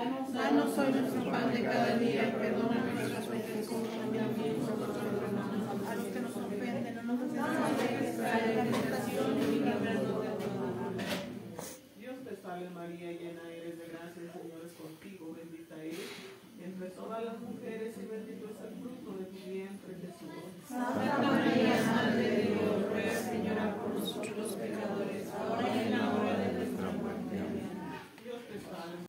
Danos hoy nuestro pan de cada día, perdona nuestras ofensas como también nosotros a los que nos ofenden, no nos dejes caer en tentación y líbranos del mal. Dios te salve María, llena eres de gracia, el Señor es contigo, bendita eres entre todas las mujeres y bendito